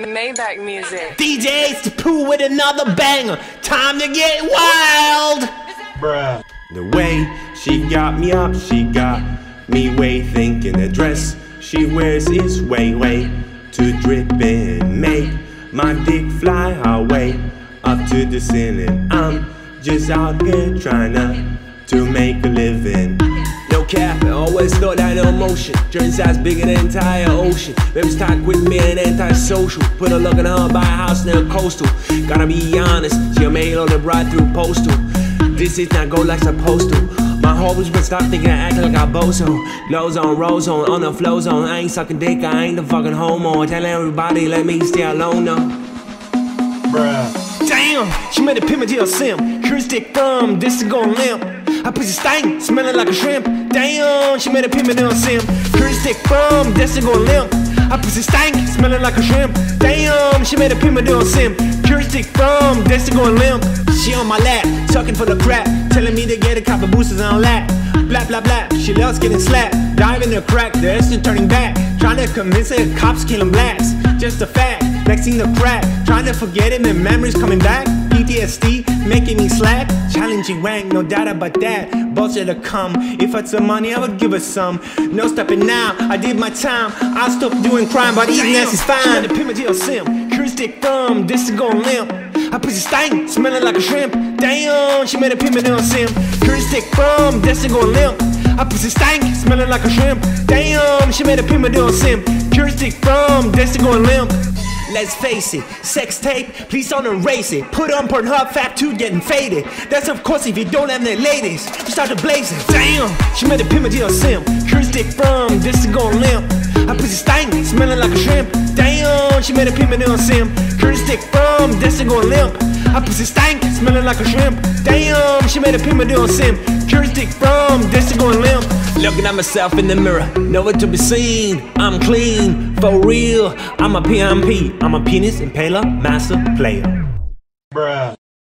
Maybach music. DJ Aids the Poo with another banger. Time to get wild. Bruh. The way she got me up, she got me way thinking the dress she wears is way, way too dripping. Make my dick fly away up to the ceiling. I'm just out here trying to, to make a living. No cap, I always thought that no motion. Turns out bigger than the entire ocean. Baby, start with me and antisocial. Put a look in her, buy a house near coastal. Gotta be honest, she a mail on the bride through postal. This is not go like supposed to. My hopes been stop thinking I act like I bozo. Glows on, rolls on, on the flow zone. I ain't sucking dick, I ain't the fucking homo. Tell everybody, let me stay alone now. Bruh. Damn, she made a pimp to a sim. Curious dick thumb, this is gon' limp. I pussy stank, smelling like a shrimp. Damn, she made a pimp to a sim. Curious dick thumb, this is gon' limp. I pussy stank, smelling like a shrimp. Damn, she made a pimp to a sim. Curious dick thumb, this is gon' limp. She on my lap, talking for the crap, telling me to get a couple boosters on lap. Blah blah blah, she loves getting slapped. Dive in the crack, the instant turning back. Trying to convince her cops killing blacks. Just a fact, thing the crack. Trying to forget it, and memories coming back. PTSD making me slack. Challenging wank, no doubt about that. Bullshit to come. If it's some money, I would give her some. No stopping now, I did my time. I'll stop doing crime, but even this is fine. The pimp jail sim, curious dick thumb, this is gon' limp. I pussy stank, smelling like a shrimp. Damn, she made a pimp on sim. Curious dick thumb, this is gon' limp. I pussy stank, smelling like a shrimp. Damn, she made a pimp on sim. Curious dick thumb, this is gon' limp. Let's face it, sex tape, please don't erase it. Put on Pornhub, Fat 2 getting faded. That's of course if you don't have any ladies. You start to blaze it. Damn, she made a pimp on sim. Curious dick from, this is gon' limp. I pussy stank, smelling like a shrimp. Damn, she made a pimp on sim. Curious dick from, this is gon' limp. I pussy stank, smelling like a shrimp. Damn, she made a pimp on sim. Curious dick from, this is gon' limp. Looking at myself in the mirror, nowhere to be seen. I'm clean, for real. I'm a PMP. I'm a penis impaler, master player. Bruh.